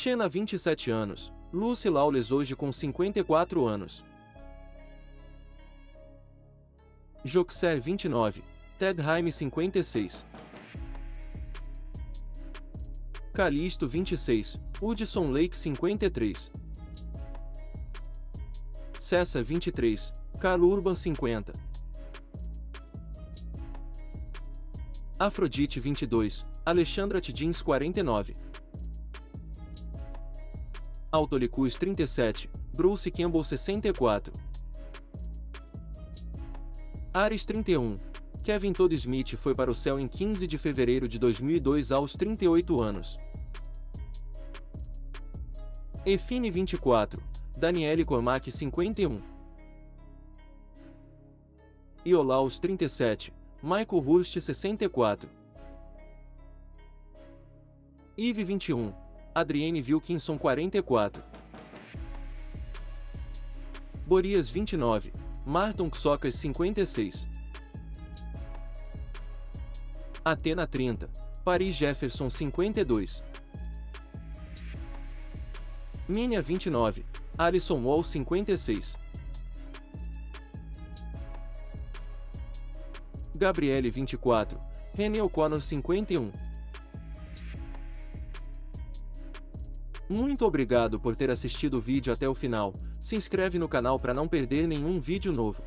Xena 27 anos, Lucy Lawless hoje com 54 anos. Joxer 29, Ted Haim 56. Calisto 26, Hudson Lake 53. Cessa 23, Carl Urban 50. Afrodite 22, Alexandra Tidins 49. Autolicus 37, Bruce Campbell 64. Ares 31, Kevin Todd Smith foi para o céu em 15 de fevereiro de 2002 aos 38 anos. Efine 24, Daniele Cormac 51. Iolaus 37, Michael Hurst 64. Eve 21, Adrienne Wilkinson 44. Borias 29, Marton Xocas 56. Atena 30, Paris Jefferson 52. Minha 29, Alison Wall 56. Gabriele 24, René O'Connor 51. Muito obrigado por ter assistido o vídeo até o final, se inscreve no canal para não perder nenhum vídeo novo.